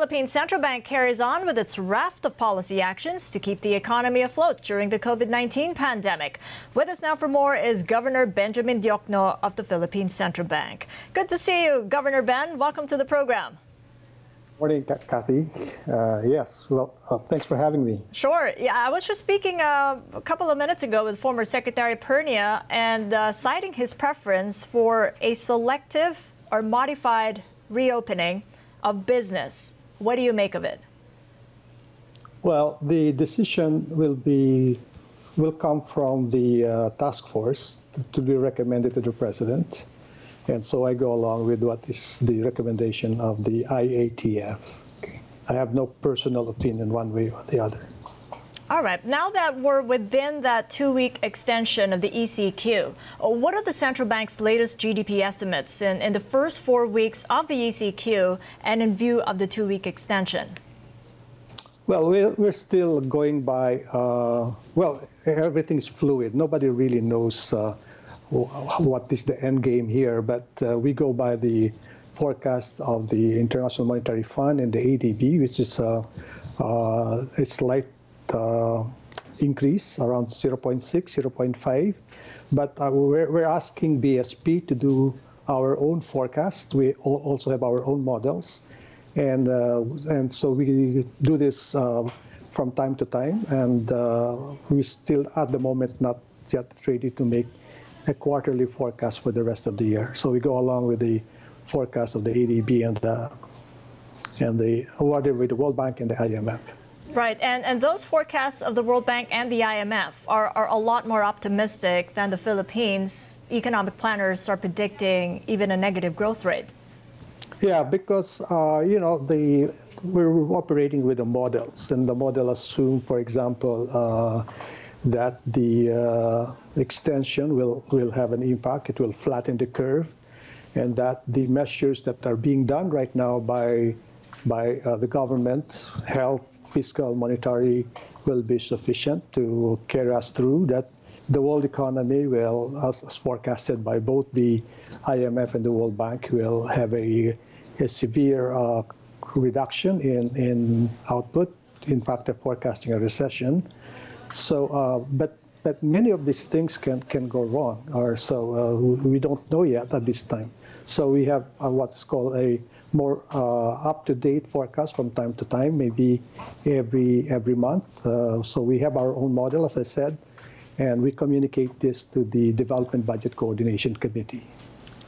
Philippine Central Bank carries on with its raft of policy actions to keep the economy afloat during the COVID 19 pandemic. With us now for more is Governor Benjamin Diokno of the Philippine Central Bank. Good to see you, Governor Ben. Welcome to the program. Morning, Kathy. Uh, yes, well, uh, thanks for having me. Sure. Yeah, I was just speaking uh, a couple of minutes ago with former Secretary Pernia and uh, citing his preference for a selective or modified reopening of business. What do you make of it? Well, the decision will be will come from the uh, task force to be recommended to the president, and so I go along with what is the recommendation of the IATF. I have no personal opinion one way or the other. All right. Now that we're within that two week extension of the ECQ, what are the central bank's latest GDP estimates in, in the first four weeks of the ECQ and in view of the two week extension? Well, we're, we're still going by, uh, well, everything's fluid. Nobody really knows uh, what is the end game here, but uh, we go by the forecast of the International Monetary Fund and the ADB, which is uh, uh, a slight uh, increase around 0.6, 0.5. But uh, we're, we're asking BSP to do our own forecast. We also have our own models. And, uh, and so we do this uh, from time to time. And uh, we still, at the moment, not yet ready to make a quarterly forecast for the rest of the year. So we go along with the forecast of the ADB and the, and the awarded with the World Bank and the IMF. Right, and, and those forecasts of the World Bank and the IMF are, are a lot more optimistic than the Philippines. Economic planners are predicting even a negative growth rate. Yeah, because uh, you know the we're operating with the models, and the model assume, for example, uh, that the uh, extension will will have an impact. It will flatten the curve, and that the measures that are being done right now by by uh, the government, health, fiscal, monetary, will be sufficient to carry us through. That the world economy will, as, as forecasted by both the IMF and the World Bank, will have a, a severe uh, reduction in, in output. In fact, they're forecasting a recession. So, uh, but but many of these things can can go wrong, or so uh, we don't know yet at this time. So we have uh, what's called a more uh, up-to-date forecast from time to time, maybe every every month. Uh, so we have our own model, as I said, and we communicate this to the Development Budget Coordination Committee.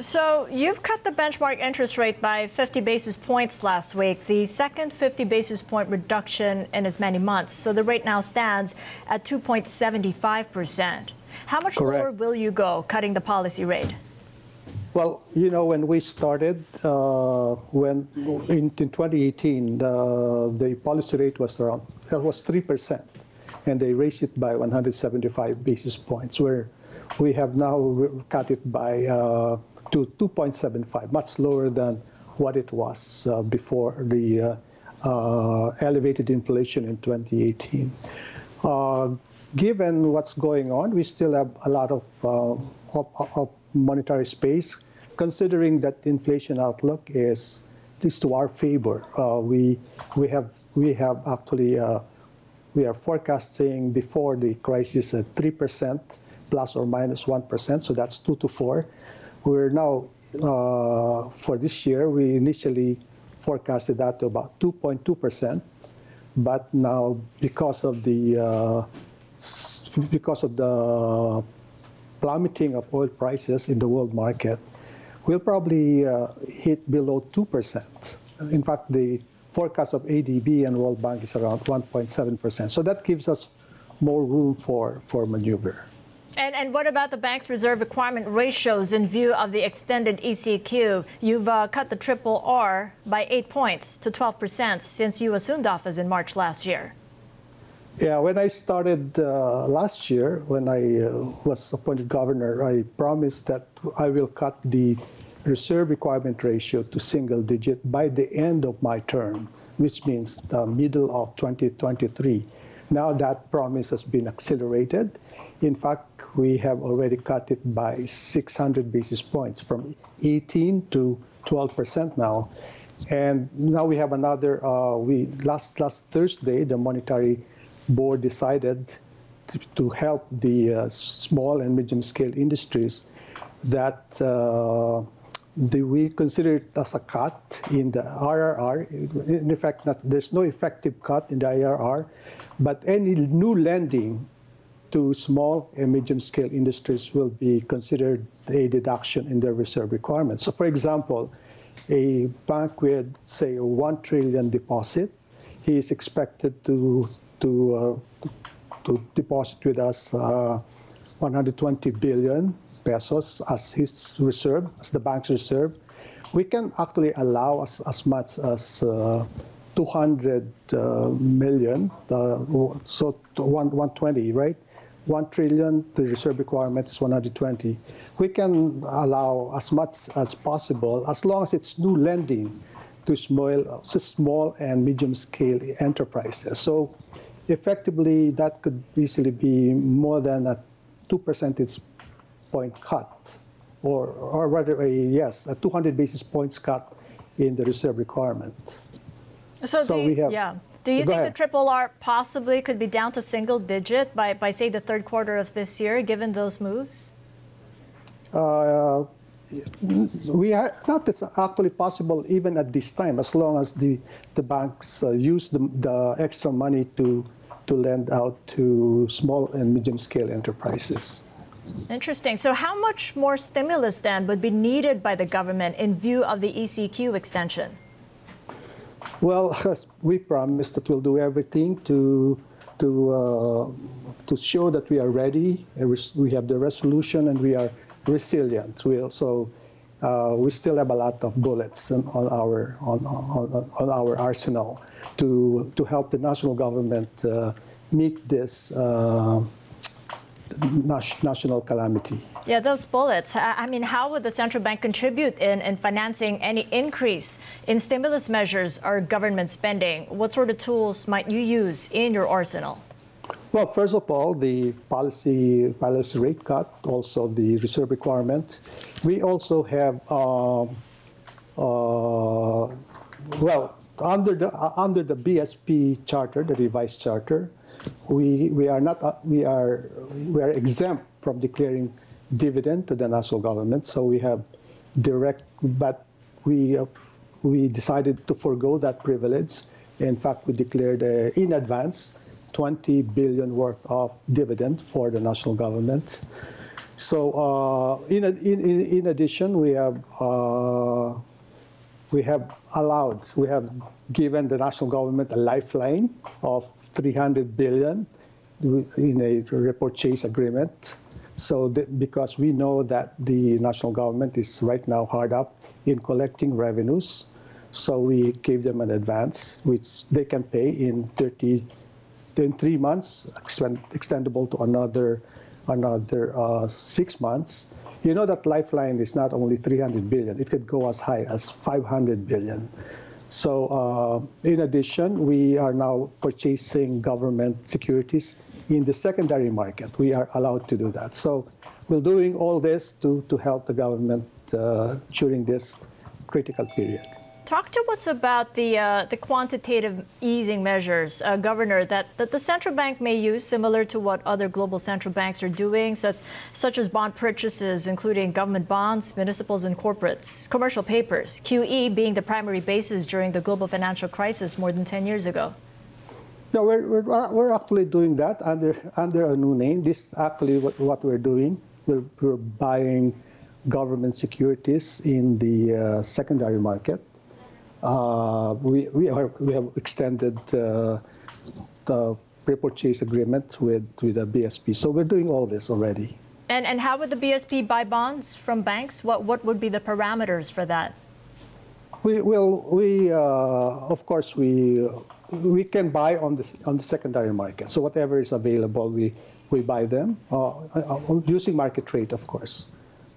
So you've cut the benchmark interest rate by 50 basis points last week, the second 50 basis point reduction in as many months. So the rate now stands at 2.75%. How much Correct. lower will you go cutting the policy rate? Well, you know, when we started, uh, when in, in 2018, uh, the policy rate was around, it was 3%, and they raised it by 175 basis points, where we have now cut it by uh, to 2.75, much lower than what it was uh, before the uh, elevated inflation in 2018. given what's going on, we still have a lot of, of, of monetary space, considering that inflation outlook is is to our favor. Uh, we we have we have actually uh, we are forecasting before the crisis at three percent plus or minus one percent, so that's two to four. We're now uh, for this year we initially forecasted that to about 2.2 percent, but now because of the uh, because of the plummeting of oil prices in the world market, will probably uh, hit below 2%. In fact, the forecast of ADB and World Bank is around 1.7%. So that gives us more room for, for maneuver. And, and what about the bank's reserve requirement ratios in view of the extended ECQ? You've uh, cut the triple R by eight points to 12% since you assumed office in March last year. Yeah, when I started uh, last year, when I uh, was appointed governor, I promised that I will cut the reserve requirement ratio to single digit by the end of my term, which means the middle of 2023. Now that promise has been accelerated. In fact, we have already cut it by 600 basis points from 18 to 12% now. And now we have another. Uh, we last last Thursday, the monetary board decided to, to help the uh, small and medium scale industries that uh, we consider it as a cut in the RRR. In fact, not, there's no effective cut in the IRR, but any new lending to small and medium scale industries will be considered a deduction in their reserve requirements. So, for example, a bank with, say, a 1 trillion deposit, he is expected to, to, uh, to deposit with us uh, 120 billion pesos as his reserve, as the bank's reserve. We can actually allow as, as much as uh, 200 uh, million, uh, so 120, right? 1 trillion, the reserve requirement is 120. We can allow as much as possible, as long as it's new lending to small, to small and medium scale enterprises. So effectively, that could easily be more than a 2 percentage point cut, or, or rather, a, yes, a 200 basis points cut in the reserve requirement. So, so we have, yeah. Do you think ahead. the triple R possibly could be down to single digit by, by say the third quarter of this year, given those moves? Uh, we are not it's actually possible even at this time, as long as the the banks uh, use the, the extra money to to lend out to small and medium scale enterprises. Interesting. So, how much more stimulus then would be needed by the government in view of the ECQ extension? Well, we promise that we'll do everything to to uh, to show that we are ready. We have the resolution and we are resilient. We also uh, we still have a lot of bullets on, on our on, on, on, our arsenal to to help the national government uh, meet this uh, national calamity. Yeah, those bullets. I mean, how would the central bank contribute in, in financing any increase in stimulus measures or government spending? What sort of tools might you use in your arsenal? Well, first of all, the policy policy rate cut, also the reserve requirement. We also have, uh, uh, well, under the uh, under the BSP charter, the revised charter, we we are not uh, we are we are exempt from declaring dividend to the national government. So we have direct, but we we decided to forego that privilege. In fact, we declared uh, in advance 20 billion worth of dividend for the national government. So uh, in, in, in addition, we have uh, we have allowed, we have given the national government a lifeline of 300 billion in a repurchase agreement. So because we know that the national government is right now hard up in collecting revenues, so we gave them an advance, which they can pay in 30, in three months, extendable to another, another uh, six months. You know that Lifeline is not only 300 billion; it could go as high as 500 billion. So uh, in addition, we are now purchasing government securities in the secondary market. We are allowed to do that. So we're doing all this to, to help the government uh, during this critical period. Talk to us about the uh, the quantitative easing measures, uh, Governor, that, that the central bank may use, similar to what other global central banks are doing, such such as bond purchases, including government bonds, municipals, and corporates, commercial papers. QE being the primary basis during the global financial crisis more than 10 years ago. No, we're, we're, we're actually doing that under under a new name. This is actually what, what we're doing. We're, we're buying government securities in the uh, secondary market uh, we, we, are, we have extended uh, the repurchase agreement with, with the BSP. So we're doing all this already. And, and how would the BSP buy bonds from banks? What, what would be the parameters for that? We will, we, uh, of course, we, we can buy on the, on the secondary market. So whatever is available, we, we buy them uh, uh using market rate, of course.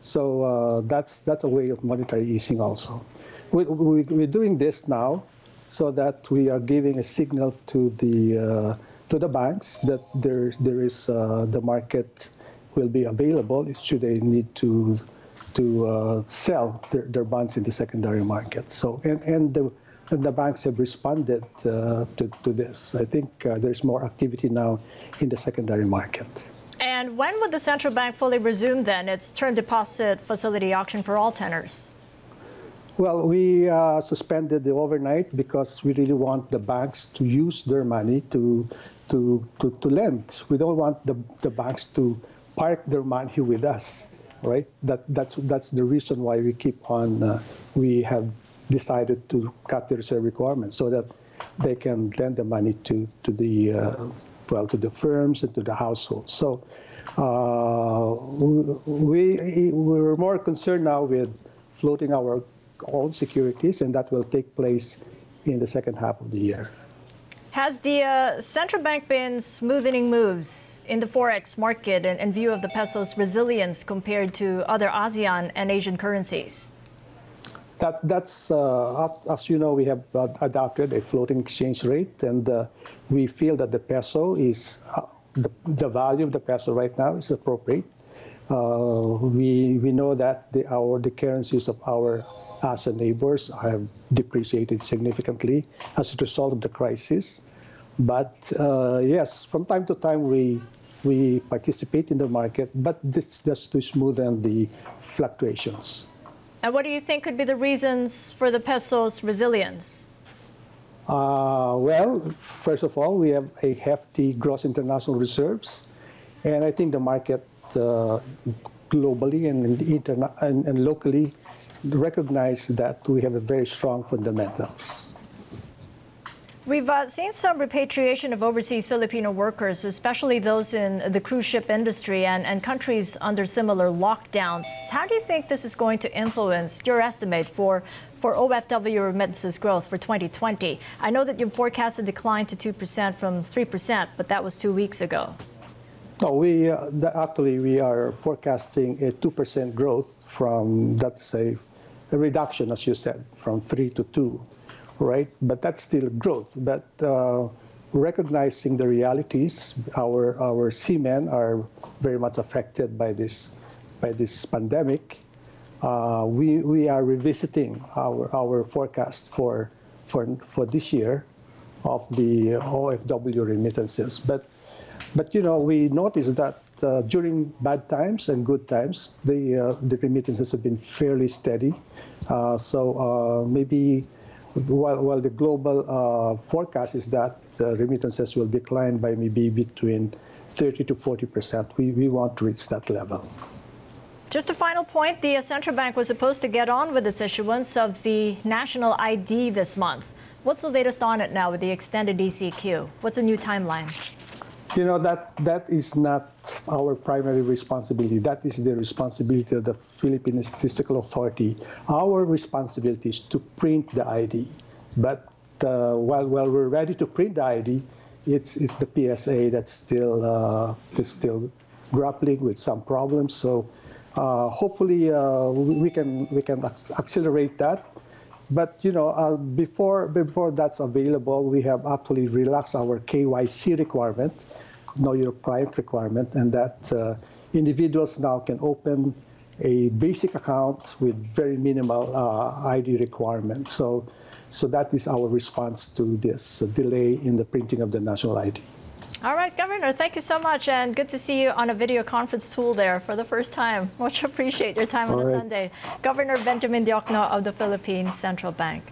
So uh, that's, that's a way of monetary easing also we, we, we're doing this now so that we are giving a signal to the uh, to the banks that there there is uh, the market will be available should they need to to uh, sell their, their bonds in the secondary market. So and and the and the banks have responded uh, to, to this. I think uh, there's more activity now in the secondary market. And when would the central bank fully resume then its term deposit facility auction for all tenors? Well, we uh, suspended the overnight because we really want the banks to use their money to to to, to lend. We don't want the, the banks to park their money with us, right? That that's that's the reason why we keep on. Uh, we have decided to cut the reserve requirements so that they can lend the money to to the uh, well to the firms and to the households. So uh, we we're more concerned now with floating our own securities, and that will take place in the second half of the year. Has the uh, central bank been smoothing moves in the forex market in, in view of the peso's resilience compared to other ASEAN and Asian currencies? That, that's, uh, as you know, we have uh, adopted a floating exchange rate, and uh, we feel that the peso is, uh, the, the value of the peso right now is appropriate. Uh, we, we know that the, our, the currencies of our ASEAN neighbors have depreciated significantly as a result of the crisis. But uh, yes, from time to time we we participate in the market, but this just to smoothen the fluctuations. And what do you think could be the reasons for the peso's resilience? Uh, well, first of all, we have a hefty gross international reserves, and I think the market globally and, and, and locally recognize that we have a very strong fundamentals. We've uh, seen some repatriation of overseas Filipino workers, especially those in the cruise ship industry and, and countries under similar lockdowns. How do you think this is going to influence your estimate for, for OFW remittances growth for 2020? I know that you forecast a decline to 2% from 3%, but that was two weeks ago. No, we uh, actually we are forecasting a 2% growth from, let's say, a reduction, as you said, from 3 to 2 right? But that's still growth. But uh, recognizing the realities, our our seamen are very much affected by this by this pandemic. Uh, we we are revisiting our our forecast for for for this year of the OFW remittances. But but you know we noticed that uh, during bad times and good times, the uh, the remittances have been fairly steady. Uh, so uh, maybe while, while the global uh, forecast is that uh, remittances will decline by maybe between 30 to 40 percent, we, we want to reach that level. Just a final point, the central bank was supposed to get on with its issuance of the national ID this month. What's the latest on it now with the extended ECQ? What's the new timeline? You know, that, that is not our primary responsibility. That is the responsibility of the Philippine Statistical Authority. Our responsibility is to print the ID. But uh, while, while we're ready to print the ID, it's, it's the PSA that's still, uh, is still grappling with some problems. So uh, hopefully uh, we can, we can accelerate that. But you know, uh, before before that's available, we have actually relaxed our KYC requirement, know your client requirement, and that uh, individuals now can open a basic account with very minimal uh, ID requirement. So, so that is our response to this delay in the printing of the national ID. All right, Governor, thank you so much, and good to see you on a video conference tool there for the first time. Much appreciate your time All on a right. Sunday. Governor Benjamin Diokno of the Philippine Central Bank.